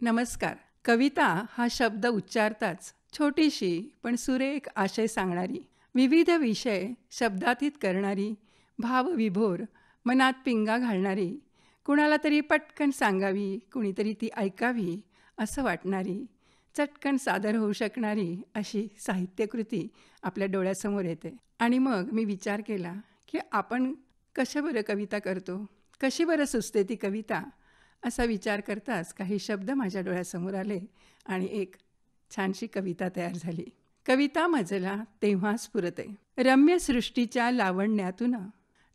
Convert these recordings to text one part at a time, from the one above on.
नमस्कार. कविता हा शब्द उच्चारताच छोटीशी पण सुरेख आशय सांगणारी विविध विषय शब्दातीत करणारी भावविभोर मनात पिंगा घालणारी कुणाला तरी पटकन सांगावी कुणीतरी ती ऐकावी असं वाटणारी चटकन सादर होऊ शकणारी अशी साहित्यकृती आपल्या डोळ्यासमोर येते. आणि मग मी विचार केला की आपण कशा बरं कविता करतो? कशी बरं सुचते ती कविता? असा विचार करताच काही शब्द माझ्या डोळ्यासमोर आले आणि एक छानशी कविता तयार झाली. कविता मजला तेव्हा स्फुरते रम्य सृष्टीच्या लावण्यातून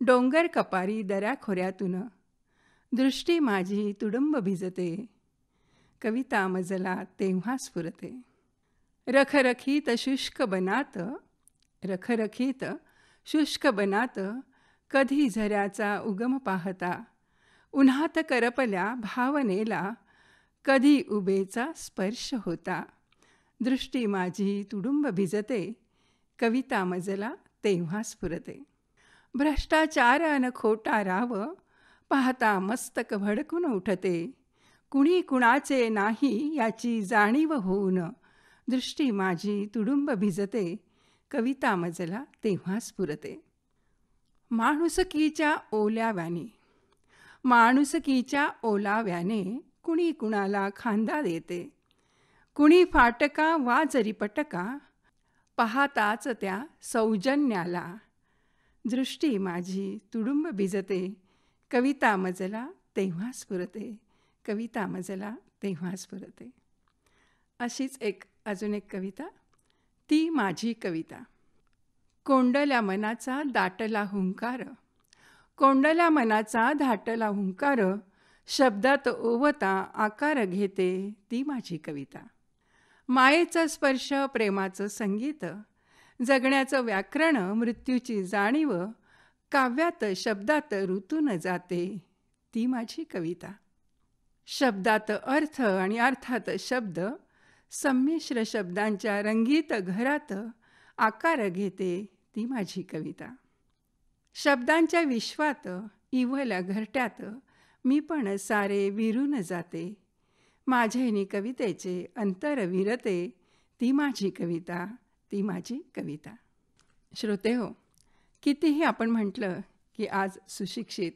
डोंगर कपारी दऱ्याखोऱ्यातून दृष्टी माझी तुडुंब भिजते. कविता मजला तेव्हा स्फुरते रखरखीत शुष्क बनात रखरखीत शुष्क बनात कधी झऱ्याचा उगम पाहता उन्हात करपल्या भावनेला कधी उभेचा स्पर्श होता. दृष्टी माझी तुडुंब भिजते कविता मजला तेव्हा स्फुरते. भ्रष्टाचार अन खोटा राव पाहता मस्तक भडकून उठते. कुणी कुणाचे नाही याची जाणीव होऊन दृष्टी माझी तुडुंब भिजते कविता मजला तेव्हा स्फुरते. माणुसकीच्या ओल्याव्याने माणुसकीच्या ओलाव्याने कुणी कुणाला खांदा देते. कुणी फाटका वा जरी पटका पाहताच त्या सौजन्याला. दृष्टी माझी तुडुंब भिजते. कविता मजला तेव्हा स्फुरते. कविता मजला तेव्हा स्फुरते. अशीच एक अजून एक कविता. ती माझी कविता. कोंडल्या मनाचा दाटला हुंकार कोंडल्या मनाचा धाटला हुंकार शब्दात ओवता आकार घेते ती माझी कविता. मायेचा स्पर्श प्रेमाचं संगीत जगण्याचं व्याकरण मृत्यूची जाणीव काव्यात शब्दात ऋतून जाते ती माझी कविता. शब्दात अर्थ आणि अर्थात शब्द संमिश्र शब्दांच्या रंगीत घरात आकार घेते ती माझी कविता. शब्दांच्या विश्वात इवल्या घरट्यात मी पण सारे विरून जाते. माझेनी कवितेचे अंतर विरते ती माझी कविता ती माझी कविता. श्रोते हो कितीही आपण म्हटलं की आज सुशिक्षित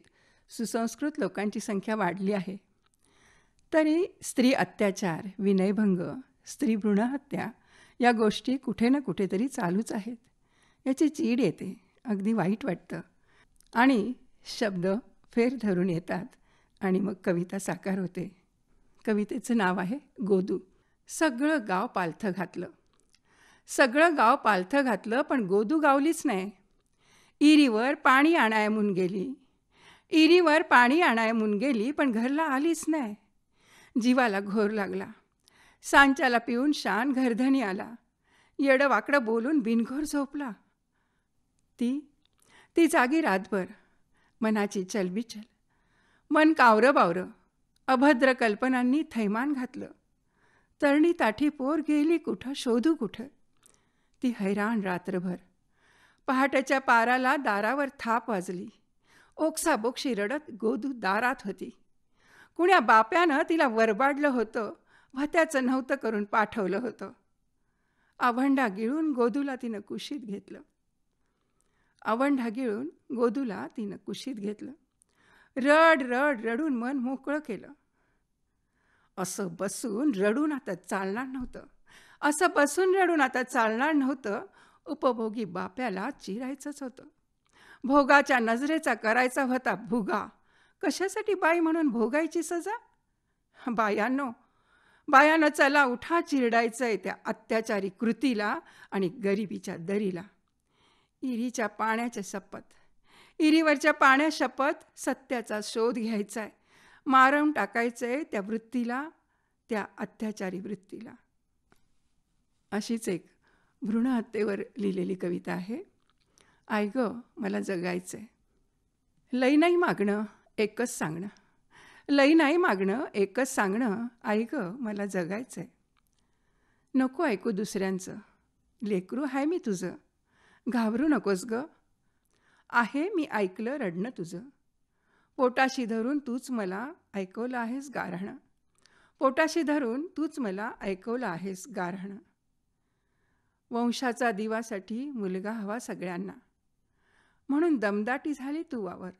सुसंस्कृत लोकांची संख्या वाढली आहे. तरी स्त्री अत्याचार विनयभंग स्त्री भ्रूणहत्या या गोष्टी कुठे ना कुठेतरी चालूच आहेत. याची चीड येते. अगदी वाईट वाटतं. आणि शब्द फेर धरून येतात आणि मग कविता साकार होते. कवितेचं नाव आहे गोदू. सगळं गाव पालथं घातलं. सगळं गाव पालथं घातलं पण गोदू गावलीच नाही. इरीवर पाणी आणाय म्हणून गेली. इरीवर पाणी आणाय म्हणून गेली पण घरला आलीच नाही. जीवाला घोर लागला. सांच्याला पिऊन शान घरधनी आला. येडं वाकडं बोलून बिनघोर झोपला. ती ती जागी रातभर मनाची चलबिचल मन कावरं बावरं अभद्र कल्पनांनी थैमान घातलं. तरणी ताठी पोर गेली कुठं शोधू कुठं? ती हैराण रात्रभर. पहाटेच्या पाराला दारावर थाप वाजली. ओक्साबोक्षी रडत गोदू दारात होती. कुण्या बाप्यानं तिला वरबाडलं होतं भत्याचं नव्हतं करून पाठवलं होतं. अभंडा गिळून गोदूला तिनं कुशीत घेतलं. आवण गिळून गोदूला तिनं कुशीत घेतलं. रड रड रडून मन मोकळं केलं. असं बसून रडून आता चालणार नव्हतं. असं बसून रडून आता चालणार नव्हतं. उपभोगी बाप्याला चिरायचंच होतं. भोगाच्या नजरेचा करायचा होता भुगा. कशासाठी बाई म्हणून भोगायची सजा? बायांनो बायानं चला उठा चिरडायचंय त्या अत्याचारी कृतीला आणि गरिबीच्या दरीला. इरीच्या पाण्याच्या शपथ. इरीवरच्या पाण्या शपथ सत्याचा शोध घ्यायचा आहे मारून टाकायचं आहे त्या वृत्तीला त्या अत्याचारी वृत्तीला. अशीच एक भ्रूणहत्येवर लिहिलेली कविता आहे. आय ग मला जगायचं आहे लई नाही मागणं एकच सांगणं. लई नाही मागणं एकच सांगणं आई ग मला जगायचं आहे नको ऐकू दुसऱ्यांचं. लेकरू आहे मी तुझं. घाबरू नकोस ग. आहे मी ऐकलं रडणं तुझं. पोटाशी धरून तूच मला ऐकवलं आहेस गारहणं पोटाशी धरून तूच मला ऐकवलं आहेस गारहणं वंशाचा दिवासाठी मुलगा हवा सगळ्यांना. म्हणून दमदाटी झाली तू वावर.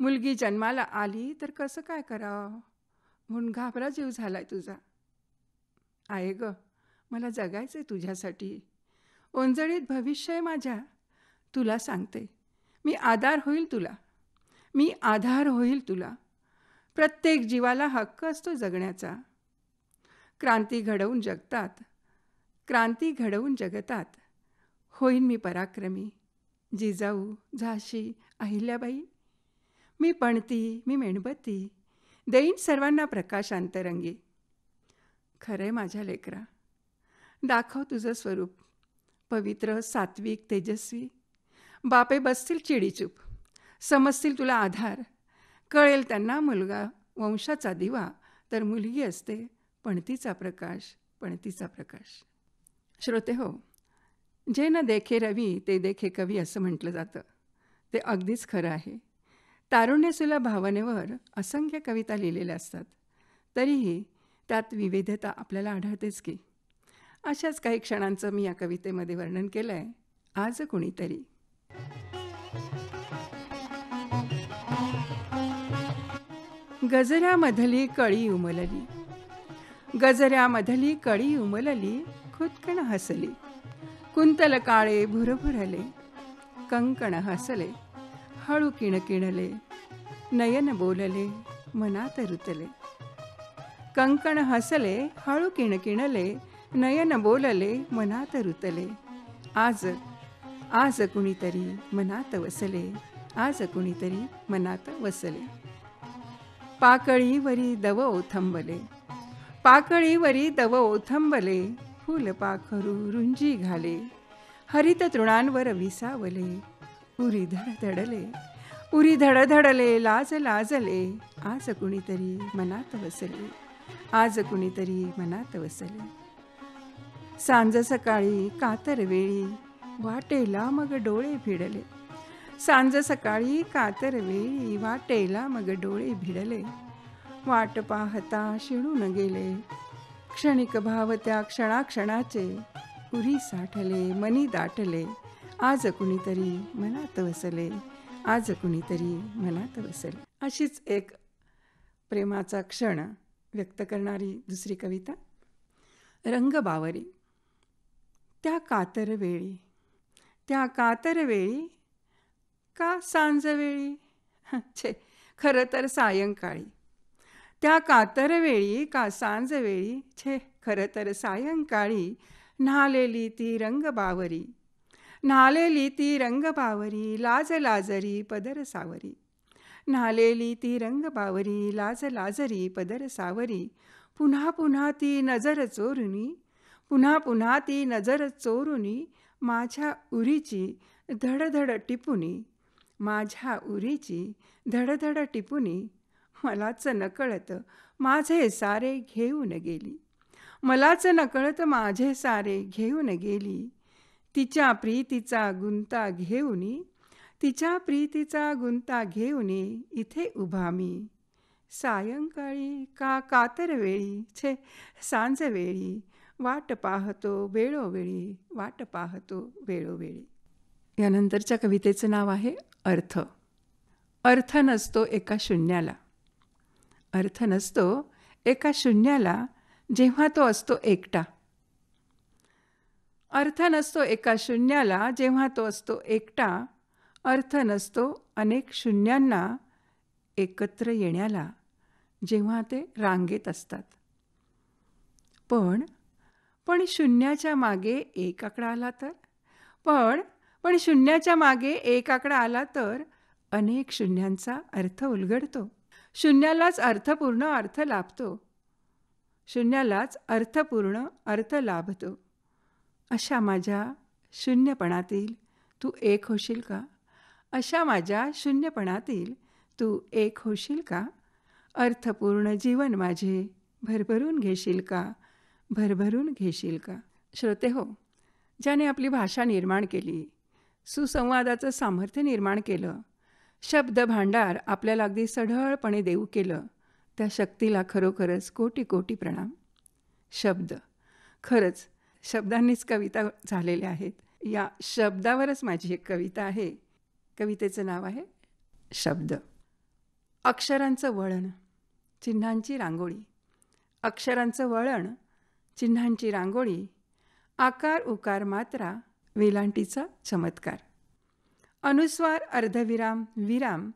मुलगी जन्माला आली तर कसं काय करावं? म्हणून घाबरा जीव झालाय तुझा. आहे ग मला जगायचं आहे तुझ्यासाठी. ओंजळीत भविष्य आहे माझ्या. तुला सांगते. मी आधार होईल तुला. मी आधार होईल तुला. प्रत्येक जीवाला हक्क असतो जगण्याचा. क्रांती घडवून जगतात. क्रांती घडवून जगतात. होईन मी पराक्रमी. जिजाऊ झाशी अहिल्याबाई. मी पणती मी मेणबत्ती. देईन सर्वांना प्रकाश अंतरंगी खरंय माझ्या लेकरा. दाखव तुझं स्वरूप. पवित्र सात्विक तेजस्वी. बापे बसतील चिडीचूप. समजतील तुला आधार. कळेल त्यांना मुलगा वंशाचा दिवा. तर मुलगी असते पणतीचा प्रकाश पणतीचा प्रकाश. श्रोते हो जे न देखे रवी ते देखे कवी असं म्हटलं जातं. ते अगदीच खरं आहे. तारुण्यसुला भावनेवर असंख्य कविता लिहिलेल्या असतात. तरीही त्यात विविधता आपल्याला आढळतेच की अशाच काही क्षणांचं मी या कवितेमध्ये वर्णन केलं आहे आज कुणीतरी. गजऱ्यामधली कळी उमलली. गजऱ्यामधली कळी उमलली खुदकण हसली. कुंतल काळे भुरभुरले कंकण हसले हळू किणकिणले नयन बोलले मनात रुतले. कंकण हसले हळू किणकिणले नयन बोलले मनात रुतले. आज आज कुणीतरी मनात वसले. आज कुणीतरी मनात वसले. पाकळीवरी दव ओथंबले. पाकळीवरी दव ओथंबले. फुल पाखरू रुंजी घाले. हरित तृणांवर विसावले. उरी धडधडले. उरी धडधडले लाज लाजले. आज कुणीतरी मनात वसले. आज कुणीतरी मनात वसले. सांज सकाळी कातर वेळी वाटेला मग डोळे भिडले. सांज सकाळी कातर वेळी वाटेला मग डोळे भिडले. वाट पाहता शिणून गेले. क्षणिक भाव त्या क्षणाक्षणाचे उरी साठले मनी दाटले. आज कुणीतरी मनात वसले आज कुणीतरी मनात वसले. अशीच एक प्रेमाचा क्षण व्यक्त करणारी दुसरी कविता रंगबावरी. त्या कातरवेळी. त्या कातरवेळी का सांजवेळी? छे खरं तर सायंकाळी. त्या कातरवेळी का सांजवेळी? छे खरं तर सायंकाळी न्हालेली ती रंगबावरी. न्हालेली ती रंगबावरी लाज लाजरी पदर सावरी. न्हालेली ती रंगबावरी लाज लाजरी पदर सावरी. पुन्हा पुन्हा ती नजर चोरुनी पुन्हा पुन्हा ती नजर चोरुनी माझ्या उरीची धडधड टिपुनी. माझ्या उरीची धडधड टिपुनी. मलाच नकळत माझे सारे घेऊन गेली. मलाच नकळत माझे सारे घेऊन गेली. तिच्या प्रीतीचा गुंता घेऊनी तिच्या प्रीतीचा गुंता घेऊनी इथे उभा मी. सायंकाळी का कातर वेळी छे सांजवेळी वाट पाहतो वेळोवेळी वाट पाहतो वेळोवेळी. यानंतरच्या कवितेचं नाव आहे अर्थ. अर्थ नसतो एका शून्याला. अर्थ नसतो एका शून्याला जेव्हा तो असतो एकटा. अर्थ नसतो एका शून्याला जेव्हा तो असतो एकटा. अर्थ नसतो अनेक शून्यांना एकत्र येण्याला जेव्हा ते रांगेत असतात. पण पण शून्याच्या मागे एक आकडा आला तर? पण पण शून्याच्या मागे एक आकडा आला तर अनेक शून्यांचा अर्थ उलगडतो. शून्यालाच अर्थपूर्ण अर्थ लाभतो. शून्यालाच अर्थपूर्ण अर्थ लाभतो. अशा माझ्या शून्यपणातील तू एक होशील का? अशा माझ्या शून्यपणातील तू एक होशील का? अर्थपूर्ण जीवन माझे भरभरून घेशील का? भरभरून घेशील का? श्रोते हो ज्याने आपली भाषा निर्माण केली सुसंवादाचं सामर्थ्य निर्माण केलं शब्द भांडार आपल्याला अगदी सढळपणे देऊ केलं त्या शक्तीला खरोखरच कोटी कोटी प्रणाम. शब्द. खरंच शब्दांनीच कविता झालेल्या आहेत. या शब्दावरच माझी एक कविता आहे. कवितेचं नाव आहे शब्द. अक्षरांचं वळण. चिन्हांची रांगोळी. अक्षरांचं वळण चिन्हांची रांगोळी आकार उकार मात्रा वेलांटीचा चमत्कार. अनुस्वार अर्धविराम विराम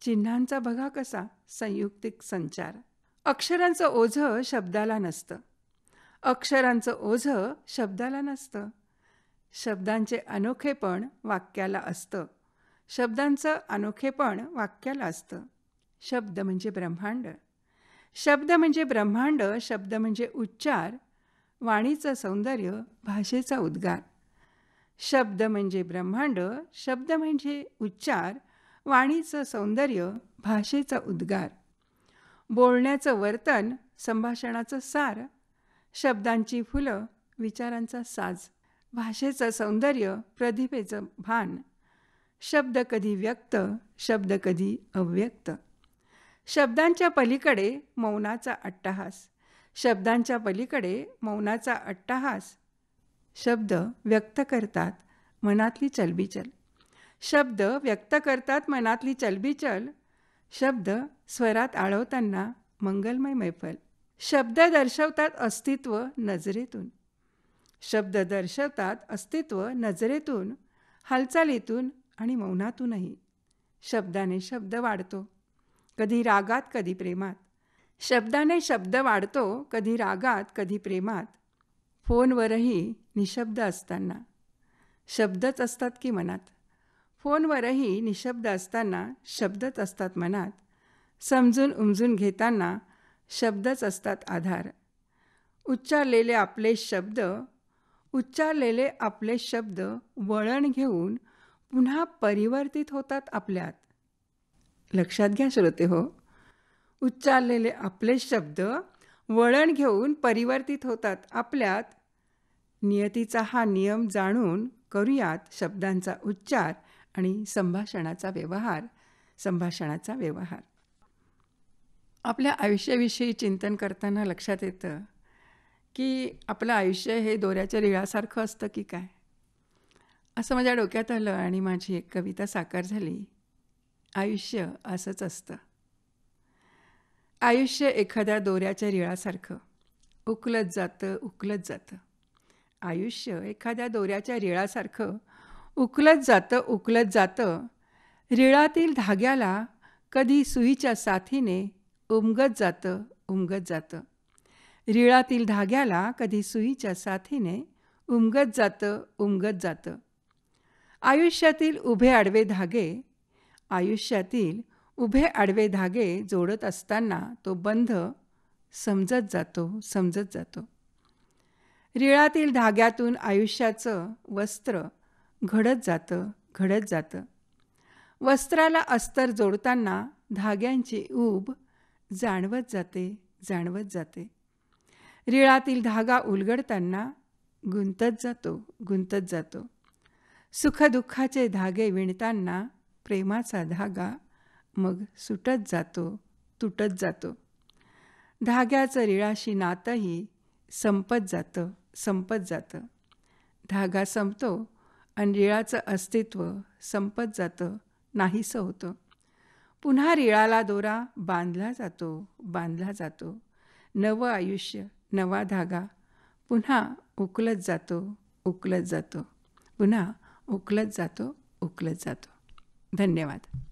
चिन्हांचा बघा कसा संयुक्तिक संचार. अक्षरांचं ओझं शब्दाला नसतं. अक्षरांचं ओझं शब्दाला नसतं. शब्दांचे अनोखेपण वाक्याला असतं. शब्दांचं अनोखेपण वाक्याला असतं. शब्द म्हणजे ब्रह्मांड. शब्द म्हणजे ब्रह्मांड शब्द म्हणजे उच्चार वाणीचं सौंदर्य भाषेचा उद्गार. शब्द म्हणजे ब्रह्मांड शब्द म्हणजे उच्चार वाणीचं सौंदर्य भाषेचा उद्गार. बोलण्याचं वर्तन संभाषणाचं सार शब्दांची फुलं विचारांचा साज भाषेचं सौंदर्य प्रतिभेचं भान. शब्द कधी व्यक्त शब्द कधी अव्यक्त. शब्दांच्या पलीकडे मौनाचा अट्टहास. शब्दांच्या पलीकडे मौनाचा अट्टहास. शब्द व्यक्त करतात मनातली चलबिचल. शब्द व्यक्त करतात मनातली चलबिचल. शब्द स्वरात आळवताना मंगलमय मैफल. शब्द दर्शवतात अस्तित्व नजरेतून. शब्द दर्शवतात अस्तित्व नजरेतून हालचालीतून आणि मौनातूनही. शब्दाने शब्द वाढतो. कधी रागात कधी प्रेमात. शब्दाने शब्द वाढतो कधी रागात कधी प्रेमात. फोनवरही निशब्द असताना. शब्दच असतात की मनात? फोनवरही निशब्द असताना शब्दच असतात मनात. समजून उमजून घेताना शब्दच असतात आधार. उच्चारलेले आपले शब्द उच्चारलेले आपले शब्द वळण घेऊन पुन्हा परिवर्तित होतात आपल्यात. लक्षात घ्या श्रोते हो. उच्चारलेले आपले शब्द वळण घेऊन परिवर्तित होतात. आपल्यात नियतीचा हा नियम जाणून करूयात शब्दांचा उच्चार आणि संभाषणाचा व्यवहार. संभाषणाचा व्यवहार. आपल्या आयुष्याविषयी चिंतन करताना लक्षात येतं की आपलं आयुष्य हे दोऱ्याच्या रिळासारखं असतं की काय? असं माझ्या डोक्यात आलं आणि माझी एक कविता साकार झाली. आयुष्य असंच असतं. आयुष्य एखाद्या दोऱ्याच्या रिळासारखं. उकलत जातं उकलत जातं. आयुष्य एखाद्या दोऱ्याच्या रिळासारखं. उकलत जातं उकलत जातं. रिळातील धाग्याला कधी सुईच्या साथीने उमगत जातं उमगत जातं. रिळातील धाग्याला कधी सुईच्या साथीने उमगत जातं उमगत जातं. आयुष्यातील उभे आडवे धागे आयुष्यातील उभे आडवे धागे जोडत असताना तो बंध समजत जातो समजत जातो. रिळातील धाग्यातून आयुष्याचं वस्त्र घडत जातं घडत जातं. वस्त्राला अस्तर जोडताना धाग्यांची ऊब जाणवत जाते जाणवत जाते. रिळातील धागा उलगडताना गुंतत जातो गुंतत जातो. सुखदुःखाचे धागे विणताना प्रेमाचा धागा मग सुटत जातो तुटत जातो. धाग्याचं रिळाशी नातंही संपत जातं संपत जातं. धागा संपतो आणि रिळाचं अस्तित्व संपत जातं नाहीसं होतं. पुन्हा रिळाला दोरा बांधला जातो बांधला जातो. नवं आयुष्य नवा धागा पुन्हा उकलत जातो उकलत जातो. पुन्हा उकलत जातो उकलत जातो. धन्यवाद.